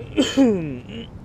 う。